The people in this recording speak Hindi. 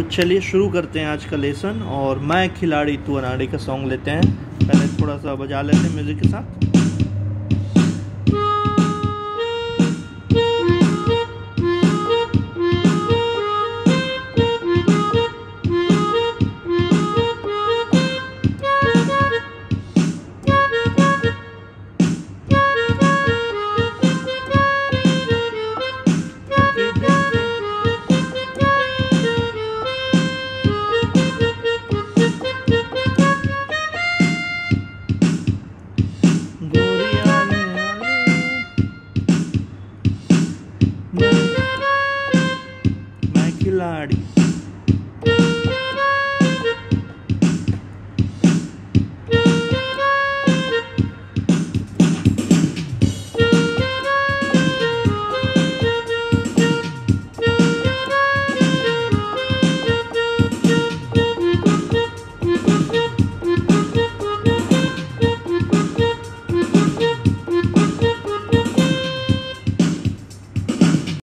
तो चलिए शुरू करते हैं आज का लेसन और मैं खिलाड़ी तू अनाड़ी का सॉन्ग लेते हैं। पहले थोड़ा सा बजा लेते हैं म्यूज़िक के साथ। ಮಾಡಿ